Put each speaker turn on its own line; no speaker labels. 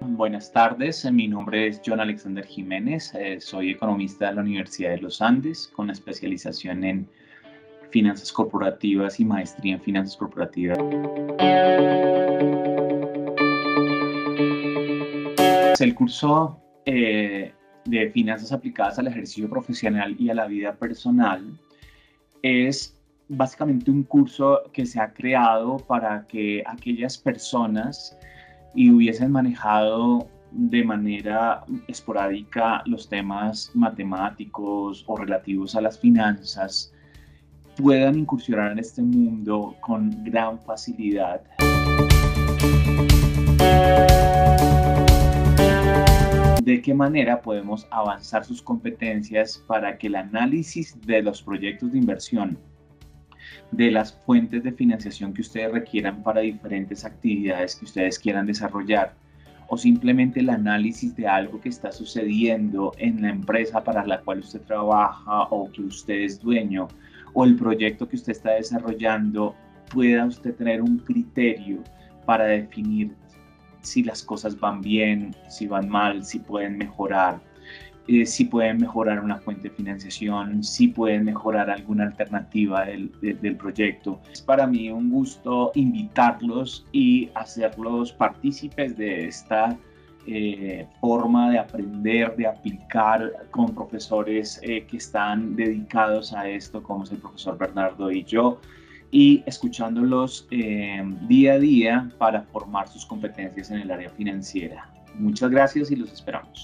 Buenas tardes, mi nombre es John Alexander Jiménez, eh, soy economista de la Universidad de los Andes con especialización en finanzas corporativas y maestría en finanzas corporativas. El curso eh, de finanzas aplicadas al ejercicio profesional y a la vida personal es básicamente un curso que se ha creado para que aquellas personas y hubiesen manejado de manera esporádica los temas matemáticos o relativos a las finanzas puedan incursionar en este mundo con gran facilidad. de qué manera podemos avanzar sus competencias para que el análisis de los proyectos de inversión, de las fuentes de financiación que ustedes requieran para diferentes actividades que ustedes quieran desarrollar, o simplemente el análisis de algo que está sucediendo en la empresa para la cual usted trabaja o que usted es dueño, o el proyecto que usted está desarrollando, pueda usted tener un criterio para definir si las cosas van bien, si van mal, si pueden mejorar, eh, si pueden mejorar una fuente de financiación, si pueden mejorar alguna alternativa del, proyecto. Es para mí un gusto invitarlos y hacerlos partícipes de esta eh, forma de aprender, de aplicar con profesores eh, que están dedicados a esto, como es el profesor Bernardo y yo y escuchándolos eh, día a día para formar sus competencias en el área financiera. Muchas gracias y los esperamos.